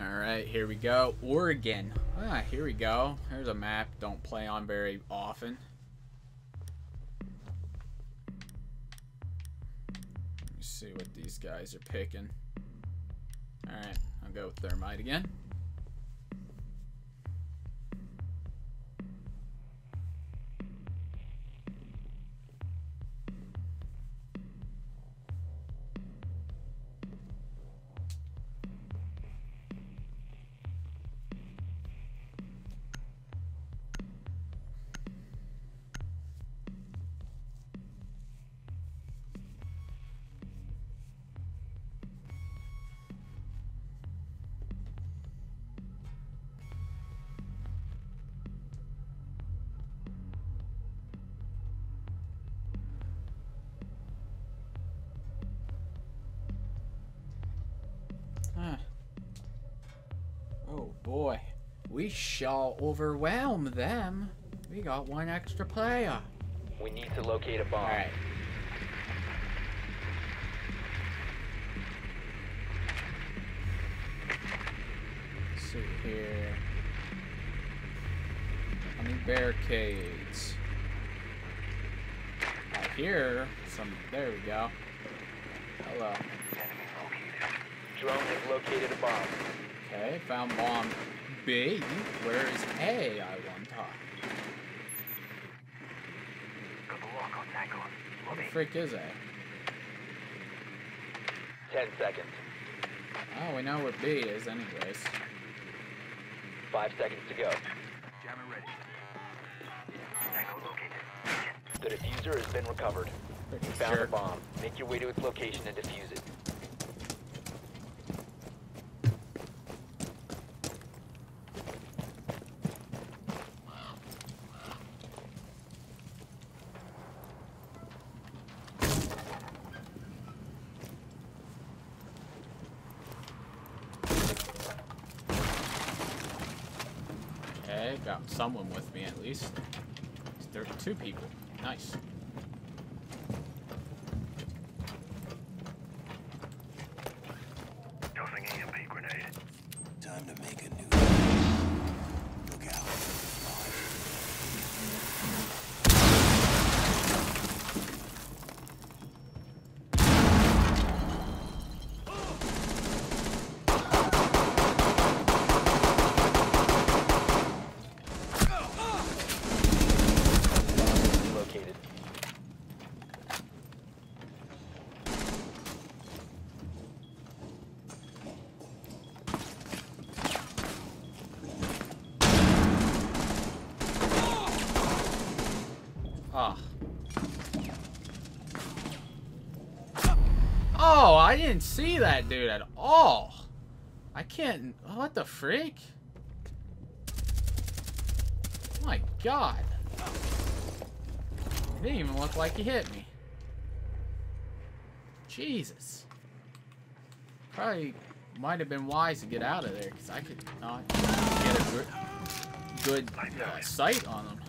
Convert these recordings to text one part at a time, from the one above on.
Alright, here we go. Oregon. Ah, here we go. There's a map don't play on very often. Let me see what these guys are picking. Alright, I'll go with Thermite again. We shall overwhelm them. We got one extra player. We need to locate a bomb. Alright. Let's see here. Many barricades? I hear some. There we go. Hello. Drone has located a bomb. Okay, found bomb B. Where is A, I want wonder? What the frick is A? Ten seconds. Oh, we know where B is anyways. Five seconds to go. Jammer ready. The defuser has been recovered. You Frickin' found a jerk. bomb. Make your way to its location and defuse it. Okay, got someone with me at least. There's two people. Nice. Tossing EMP grenade. Time to make a new. Look out. Located. Ah. Oh, I didn't see that dude at all. I can't. What the freak? My god. It didn't even look like he hit me. Jesus. Probably might have been wise to get out of there because I could not get a good, uh, sight on him.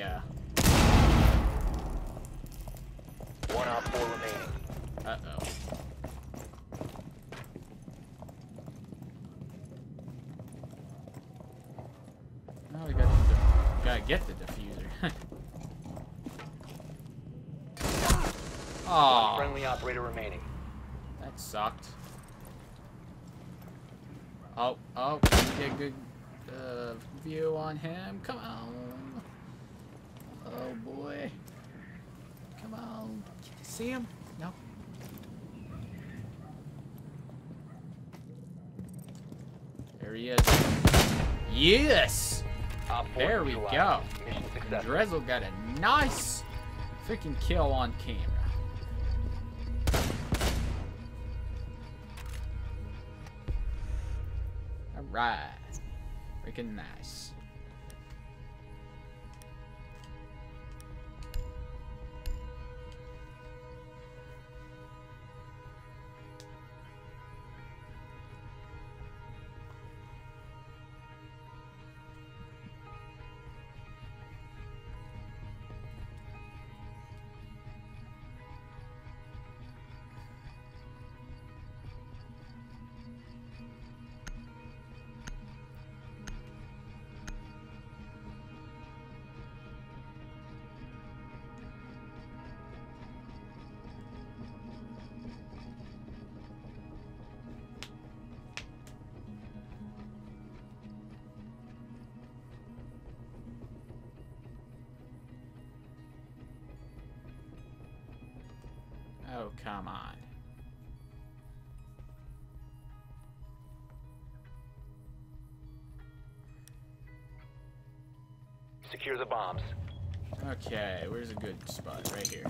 Yeah, there you go. One op four remaining. Uh oh. Now we got the, gotta get the defuser. One friendly operator remaining. that sucked. Oh, oh, can we get a good uh, view on him? Come on. Oh boy. Come on. Can you see him? No. There he is. Yes! Op There we go. Mission. Drizzle got a nice freaking kill on camera. Alright. Freaking nice. Come on. Secure the bombs. Okay, where's a good spot? Right here.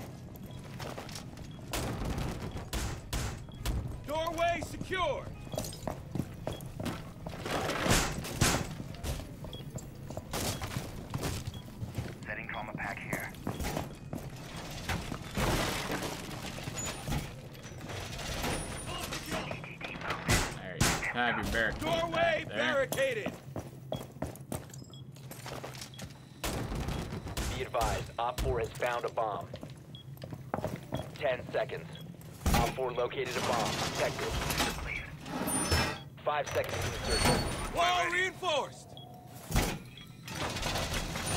Doorway secure. There you go. Have your barricade Doorway back there. barricaded. Be advised, Op 4 has found a bomb. 10 seconds. Op 4 located a bomb. Protect it. 5 seconds to insertion. Wall reinforced.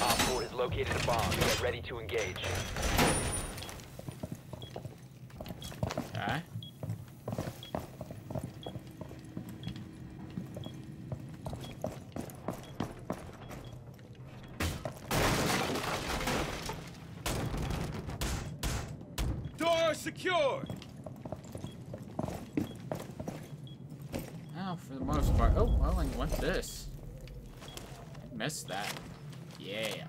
Op 4 has located a bomb. Get ready to engage. Okay. Door secured. Now, for the most part. Oh, well, and what's this? Missed that. Yeah.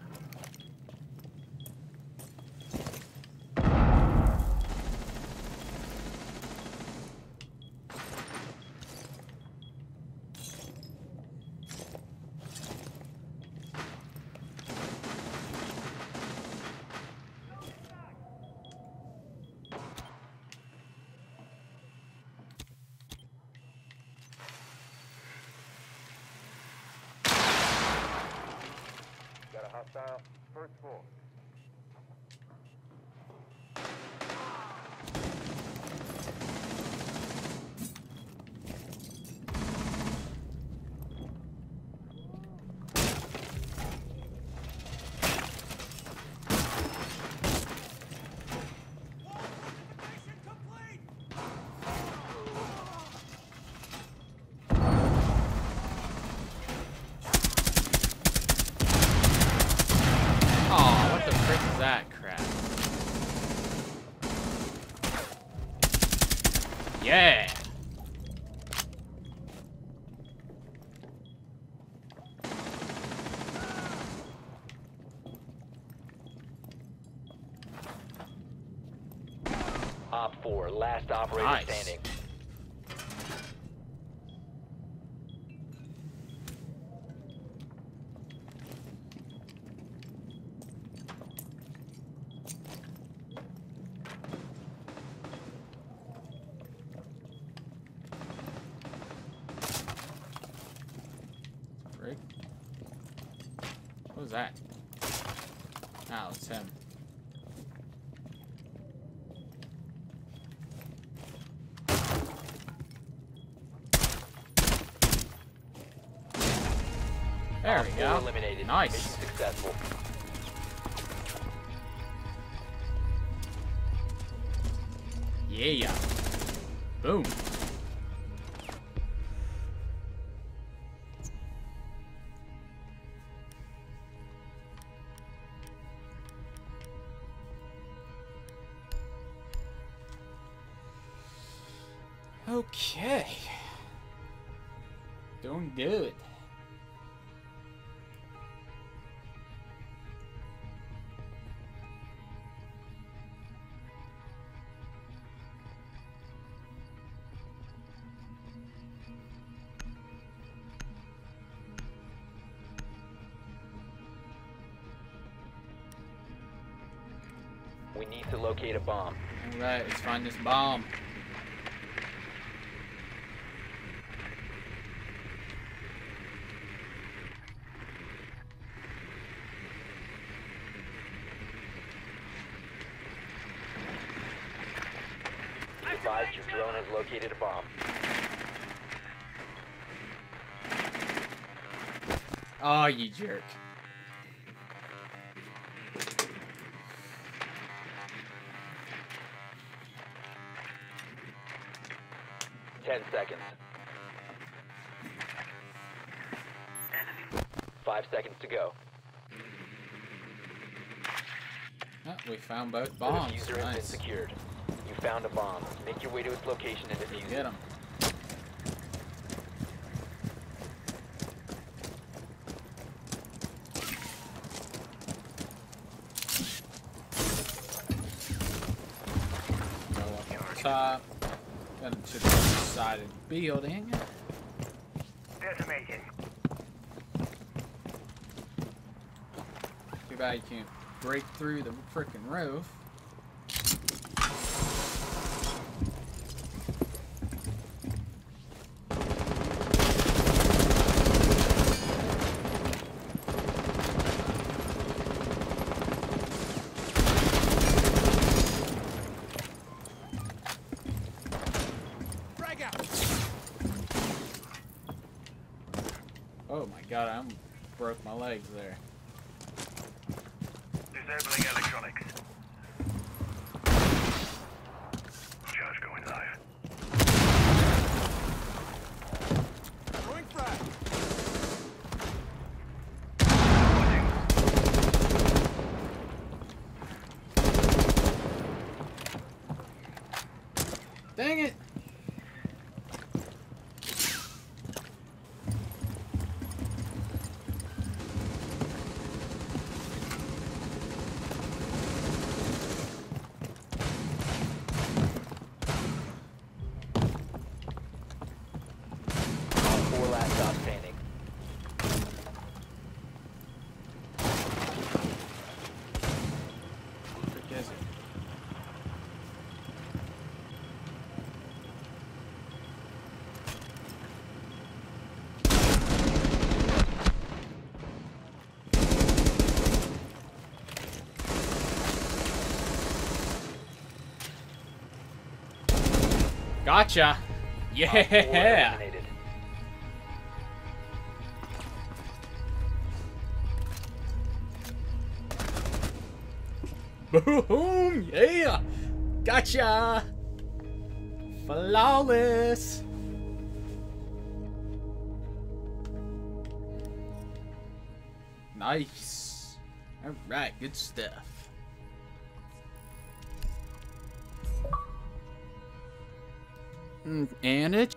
Hostile. First floor. Oh, what the frick is that crap? Yeah. Op 4, last operator Nice. standing. Frick. What was that? Oh, it's him. There we go. eliminated. Nice. Mission successful. Yeah. Boom. Okay. Doing good. We need to locate a bomb. Alright, let's find this bomb. Advised your drone has located a bomb. Oh, you jerk. Ten seconds. Five seconds to go. Oh, we found both bombs. The defuser has been secured. You found a bomb. Make your way to its location and defuse Get it. him. Top. Got him to the side of the building. Decimated. Too bad you can't break through the freaking roof. God, I broke my legs there. Disabling electronics. Charge going live. Throwing frag. Dang it! All four last stop standing. Frick is it? Gotcha! Yeah! Boom! Yeah! Gotcha! Flawless! Nice. Alright, good stuff. Mm, and it